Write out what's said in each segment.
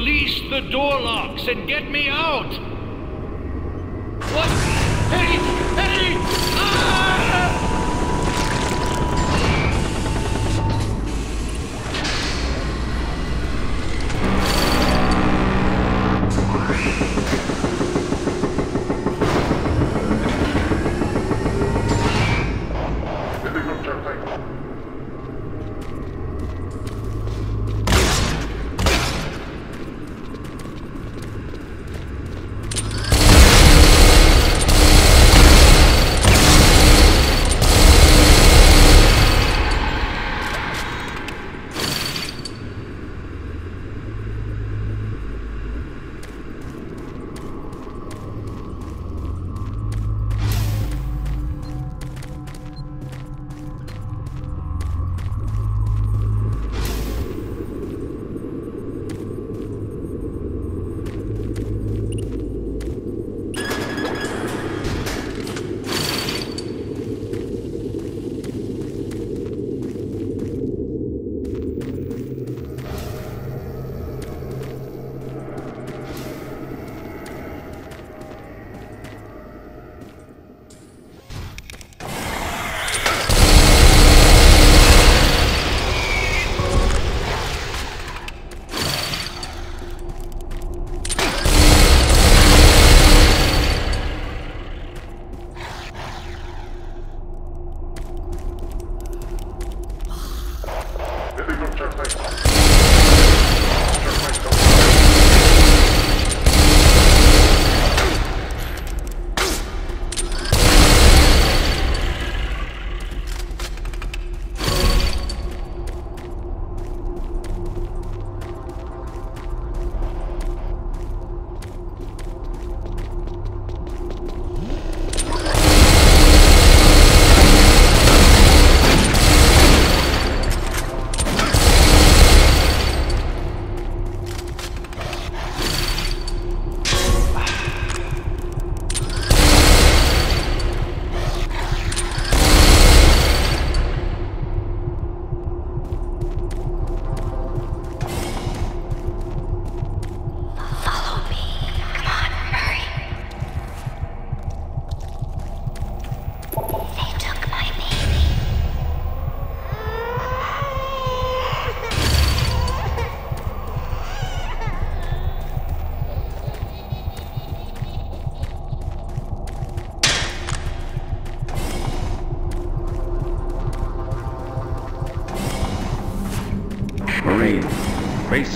Release the door locks and get me out.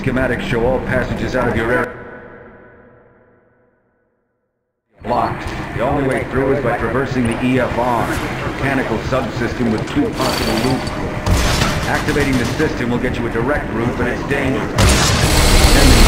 Schematics show all passages out of your area blocked. The only way through is by traversing the EFR, mechanical subsystem with two possible loops. Activating the system will get you a direct route, but it's dangerous.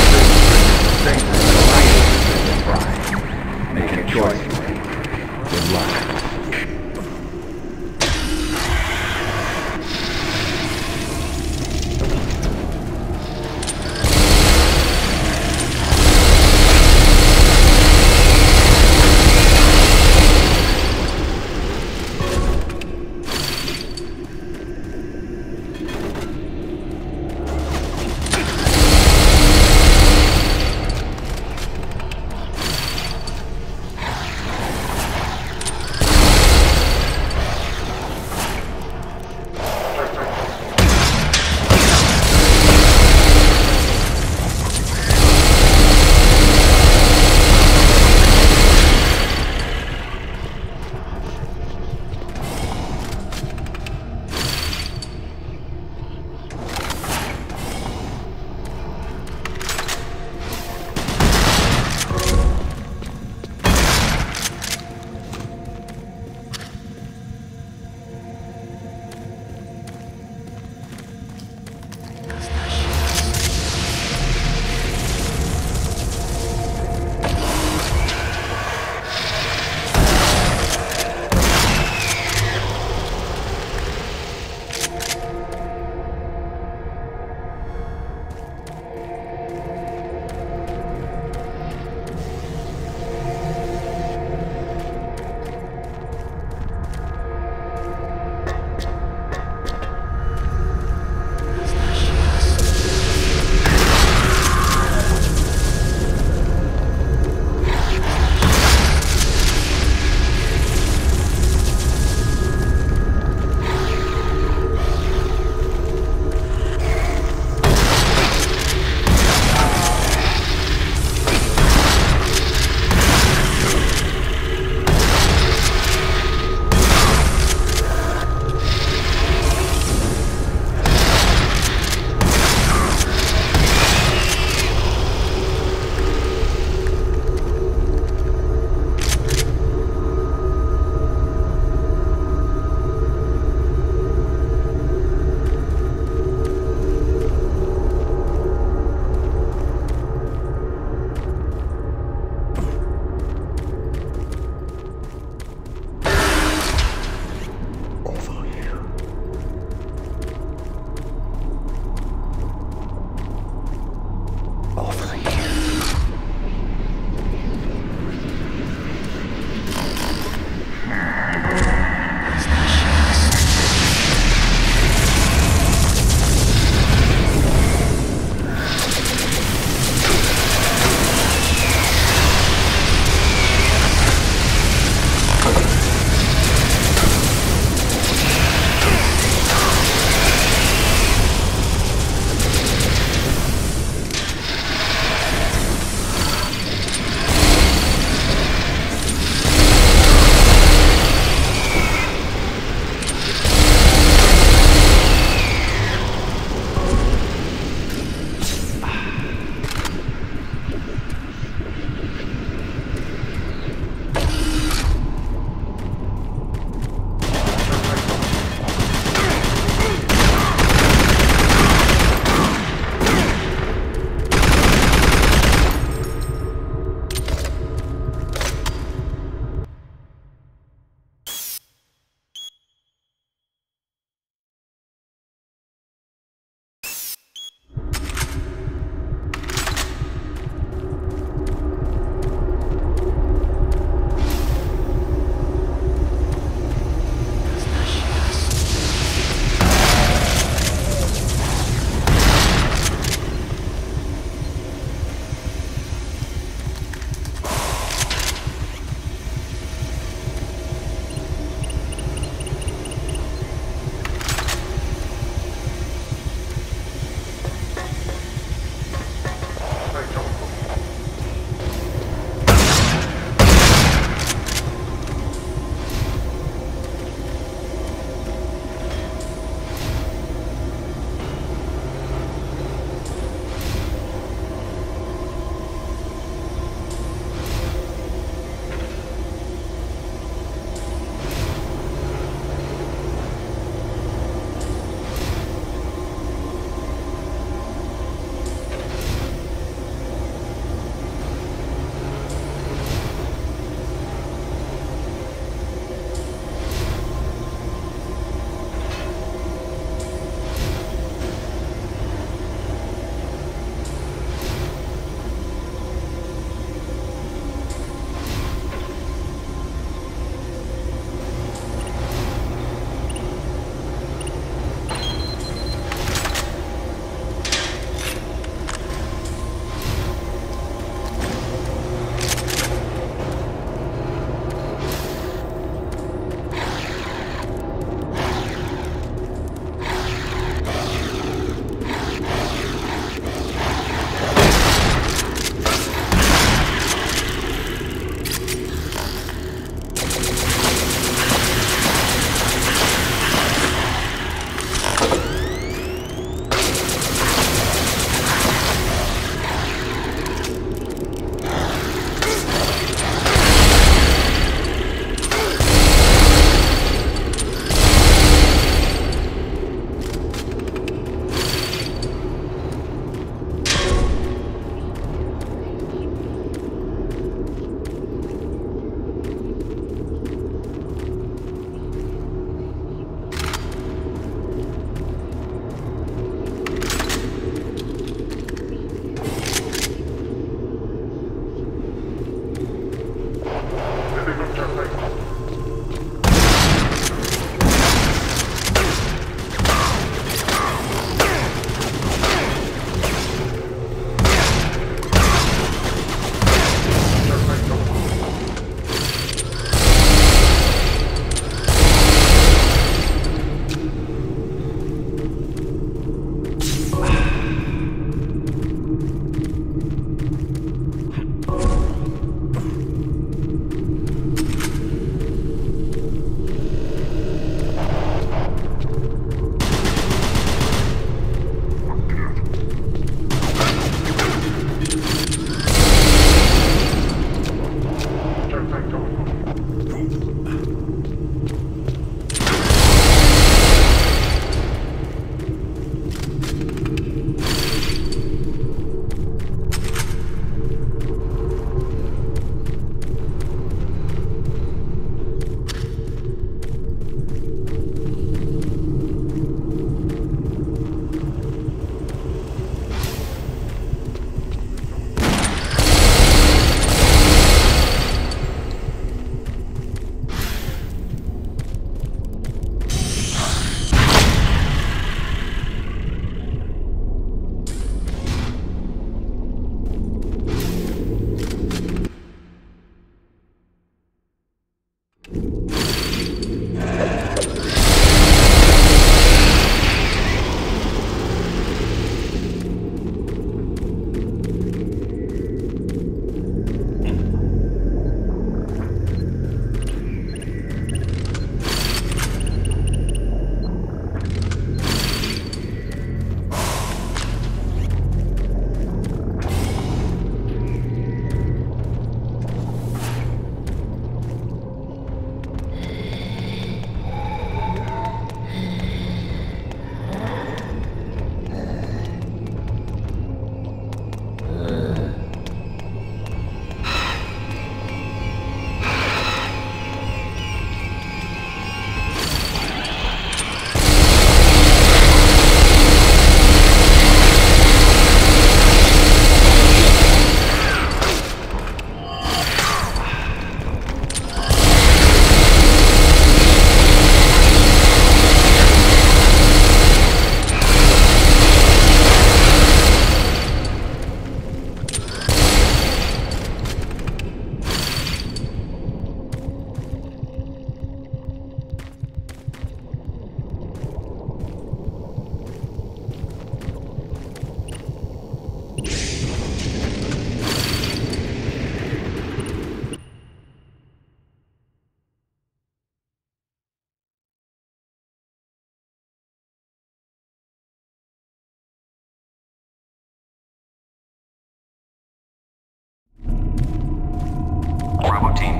Bravo team,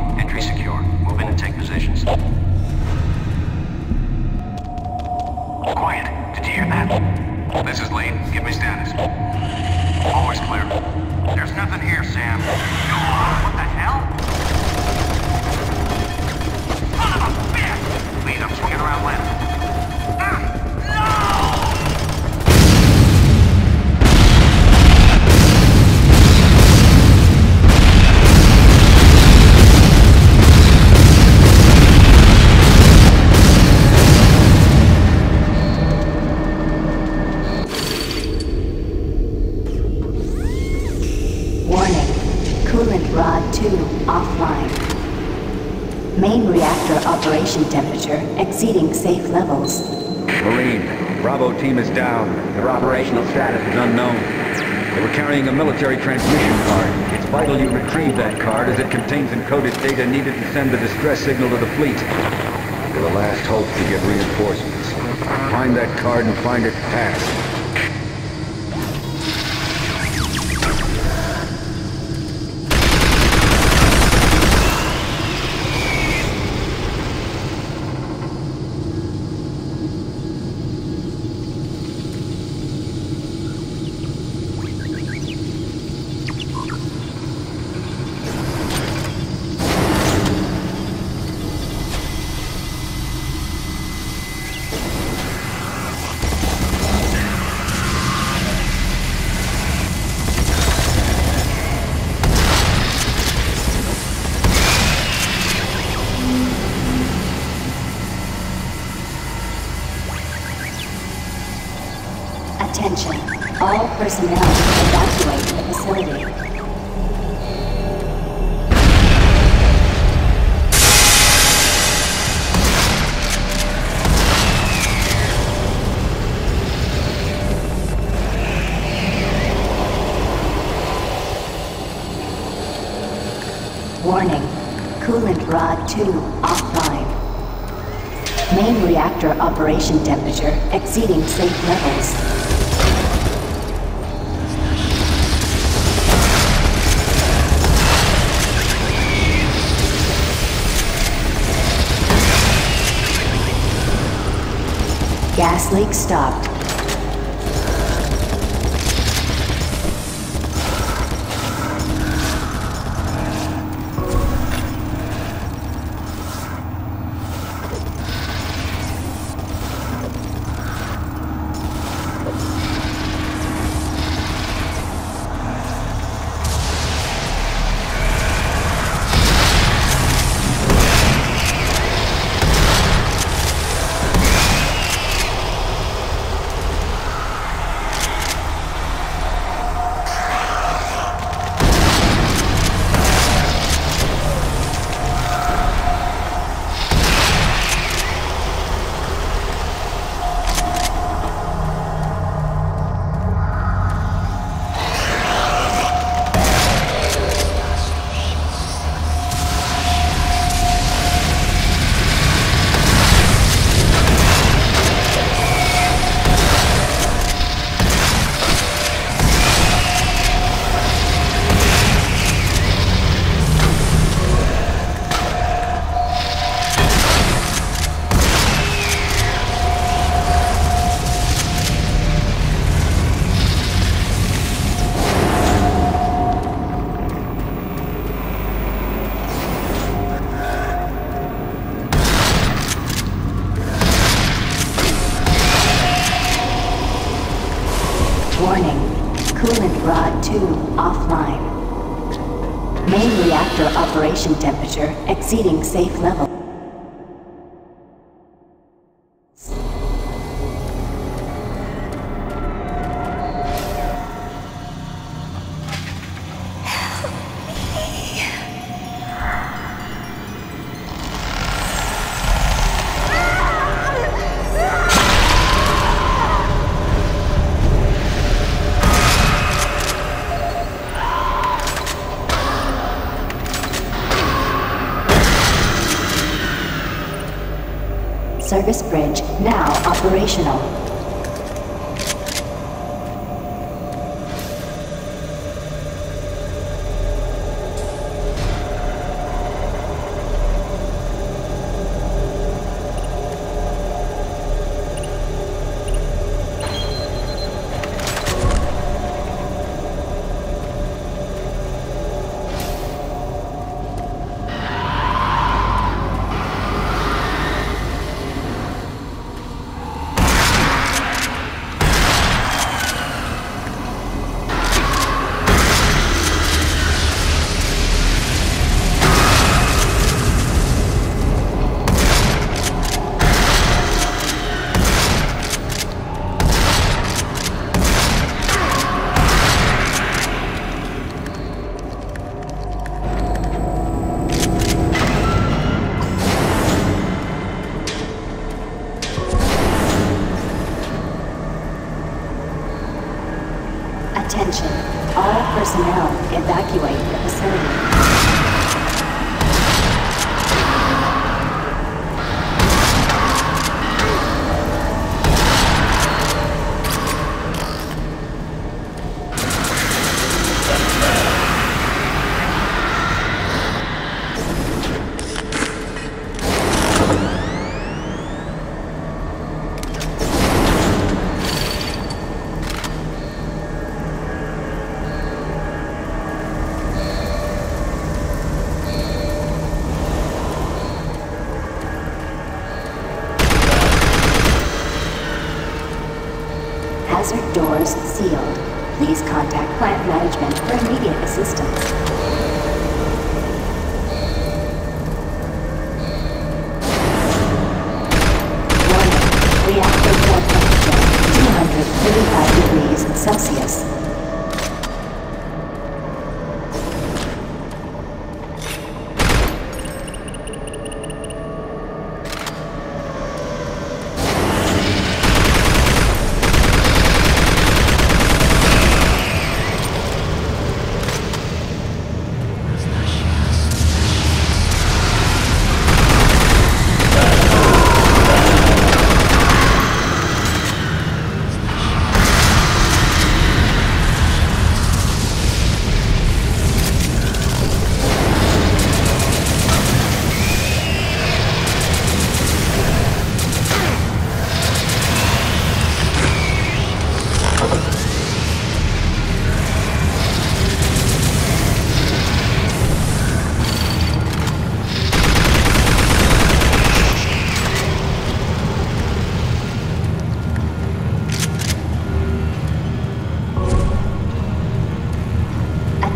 card as it contains encoded data needed to send the distress signal to the fleet. We're the last hope to get reinforcements. Find that card and find it fast. Personnel evacuate the facility. Warning. Coolant rod 2 offline. Main reactor operation temperature exceeding safe levels. Gas leak stopped. Offline. Main reactor operation temperature exceeding safe level.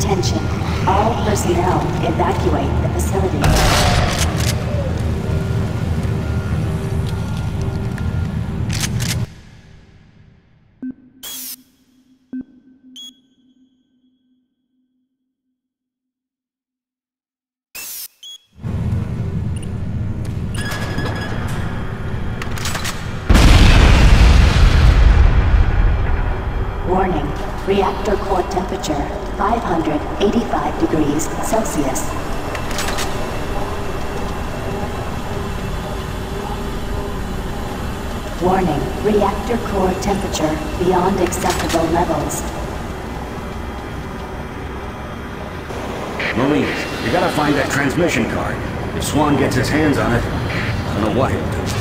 Attention, all personnel evacuate the facility. transmission card. If Swann gets his hands on it, I don't know what he'll do.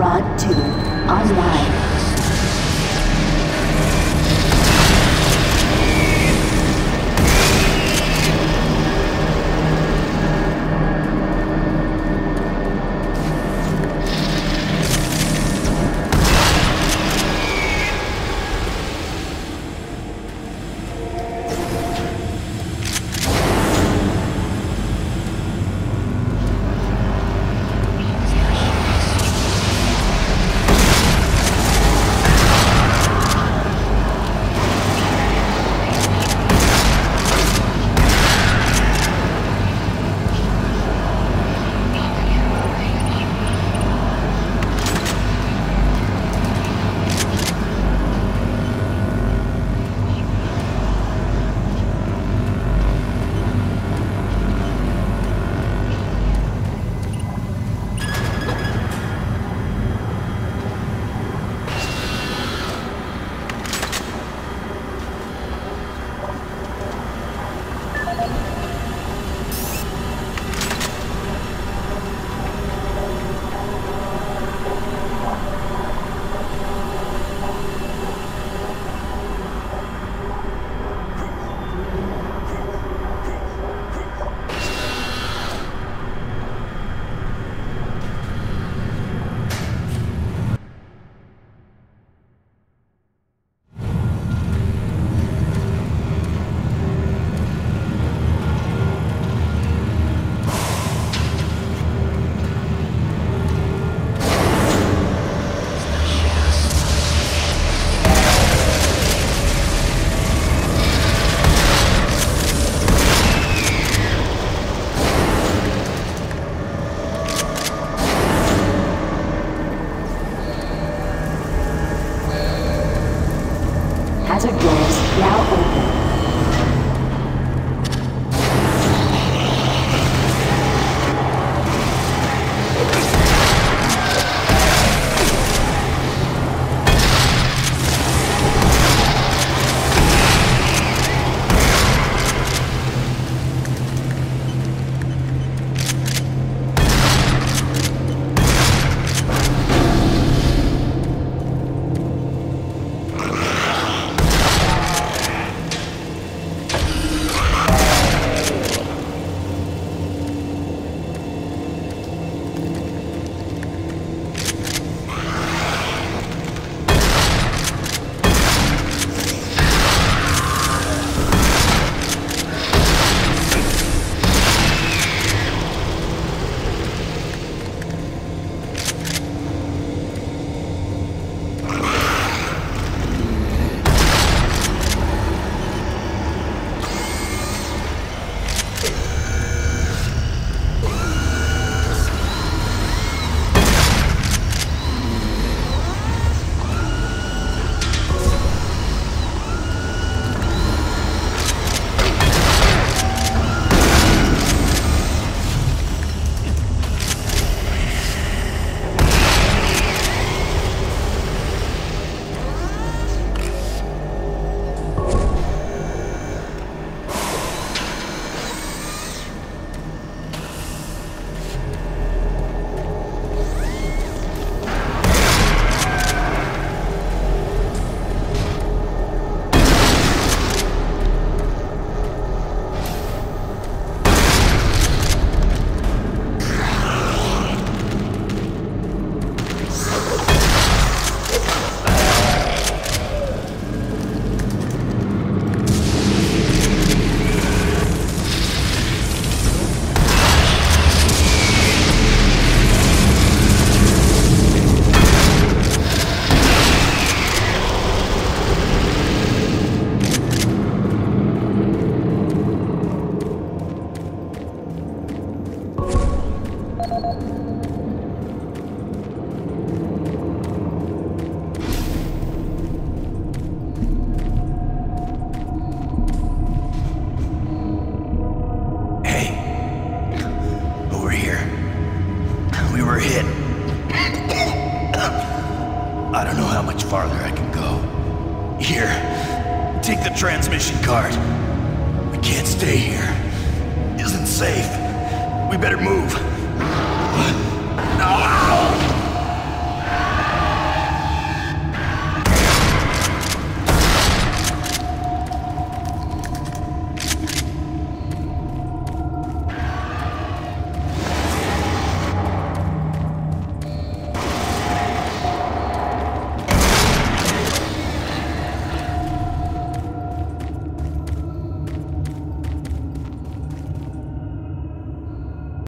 Rod 2 online.